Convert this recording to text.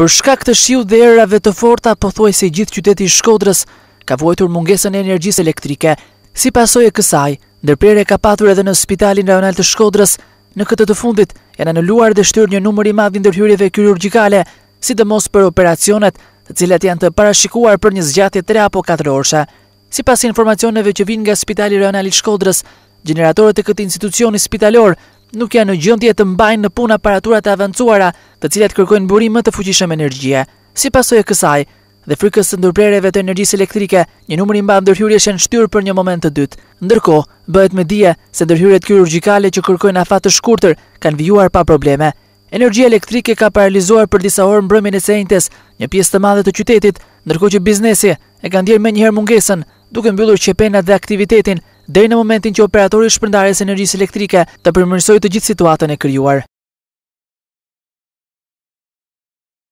Për shkak të shiut dhe erërave të forta, pothuajse gjithë qyteti i Shkodrës ka vuajtur mungesën e energjisë elektrike. Si pasojë e kësaj, ndërprerje ka patur edhe në Spitalin Rajonal të Shkodrës. Në këtë të fundit, janë anuluar dhe shtyrë një numër i madh i ndërhyrjeve kirurgjikale, sidomos për operacionet, të cilat janë të parashikuar për një zgjatje tre apo katër orëshe. Sipas informacioneve që vijnë nga Spitali Rajonal i Shkodrës, gjeneratorët e këtij institucioni spitalor nuk janë në gjendje të mbajnë në punë aparaturat e avancuara, të cilat kërkojnë burim më të fuqishëm energjie. Si pasojë e kësaj, dhe frikës së ndërprerjeve të energjisë elektrike, një numër i madh ndërhyrjesh janë shtyrë për një moment të dytë. Ndërkohë, bëhet me dije se ndërhyrjet kirurgjikale që kërkojnë afat të shkurtër kanë vijuar pa probleme, Energjia elektrike ka paralizuar për disa orë mbrëmjen e së enjtes një pjesë të madhe të qytetit, ndërkohë që biznesi e ka ndjerë menjëherë mungesën, duke mbyllur qepenat dhe aktivitetin, deri në momentin që operatori i shpërndarjes së energjisë elektrike të përmirësojë të gjithë situatën e krijuar.